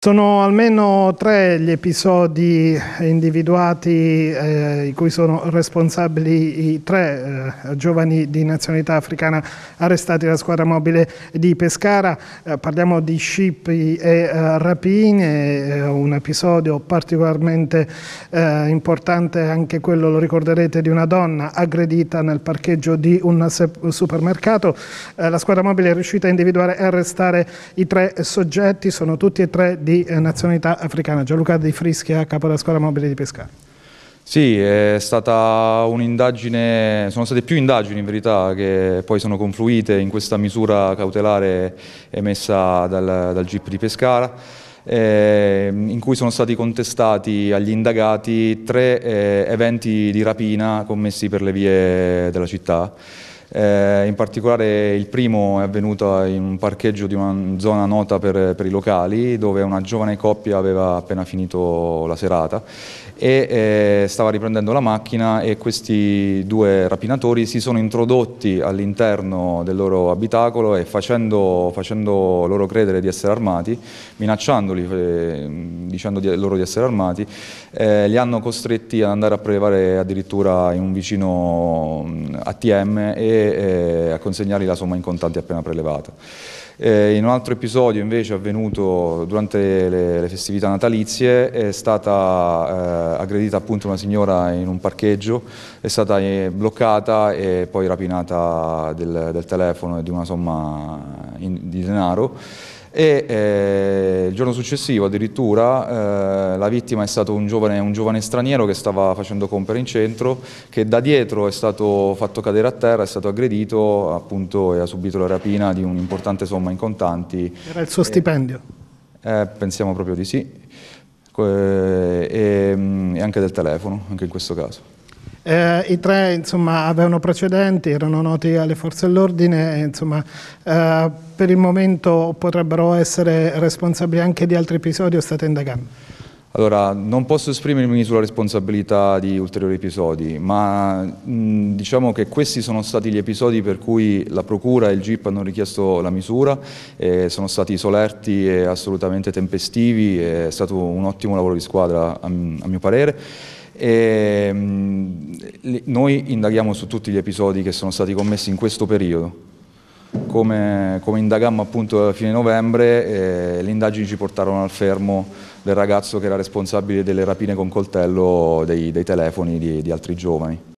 Sono almeno tre gli episodi individuati eh, in cui sono responsabili i tre eh, giovani di nazionalità africana arrestati dalla squadra mobile di Pescara. Eh, parliamo di scippi e eh, rapine, eh, un episodio particolarmente eh, importante, anche quello lo ricorderete, di una donna aggredita nel parcheggio di un supermercato. la squadra mobile è riuscita a individuare e arrestare i tre soggetti, sono tutti e tre di eh, nazionalità africana. Gianluca Di Frischia, capo della scuola mobile di Pescara. Sì, è stata un'indagine, sono state più indagini in verità che poi sono confluite in questa misura cautelare emessa dal, dal GIP di Pescara. Eh, in cui sono stati contestati agli indagati tre eh, eventi di rapina commessi per le vie della città. Eh, in particolare il primo è avvenuto in un parcheggio di una zona nota per, per, i locali dove una giovane coppia aveva appena finito la serata e eh, stava riprendendo la macchina e questi due rapinatori si sono introdotti all'interno del loro abitacolo e facendo, facendo, loro credere di essere armati, minacciandoli, eh, dicendo di, loro di essere armati, eh, li hanno costretti ad andare a prelevare addirittura in un vicino ATM e eh, a consegnargli la somma in contanti appena prelevata. Eh, in un altro episodio invece avvenuto durante le, festività natalizie è stata eh, aggredita appunto una signora in un parcheggio, è stata bloccata e poi rapinata del, del telefono e di una somma in, di denaro e eh, il giorno successivo addirittura eh, la vittima è stato un giovane, un giovane, straniero che stava facendo compere in centro che da dietro è stato fatto cadere a terra, è stato aggredito appunto e ha subito la rapina di un'importante somma in contanti. Era il suo stipendio? Eh, pensiamo proprio di sì e, e anche del telefono, anche in questo caso. Eh, I tre insomma, avevano precedenti, erano noti alle forze dell'ordine, insomma, eh, per il momento potrebbero essere responsabili anche di altri episodi o state indagando? Allora, non posso esprimermi sulla responsabilità di ulteriori episodi, ma mh, diciamo che questi sono stati gli episodi per cui la Procura e il GIP hanno richiesto la misura, e sono stati solerti e assolutamente tempestivi, è stato un ottimo lavoro di squadra a, a mio parere. E, mh, noi indaghiamo su tutti gli episodi che sono stati commessi in questo periodo. Come, come indagammo appunto a fine novembre, eh, le indagini ci portarono al fermo del ragazzo che era responsabile delle rapine con coltello dei, dei telefoni di, di altri giovani.